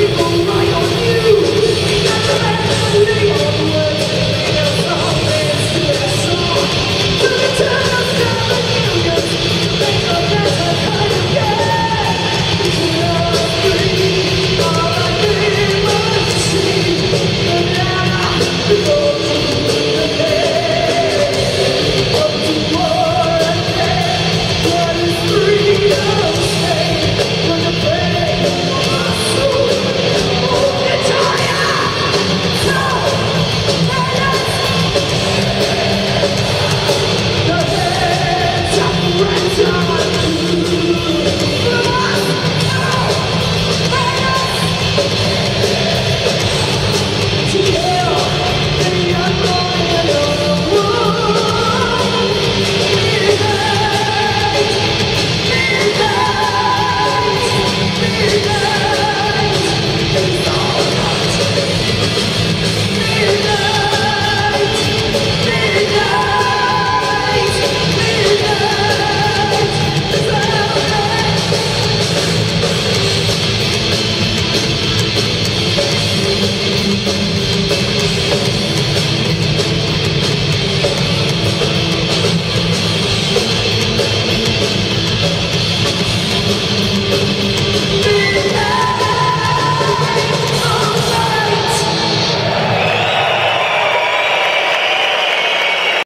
people rely on you. That's the best of the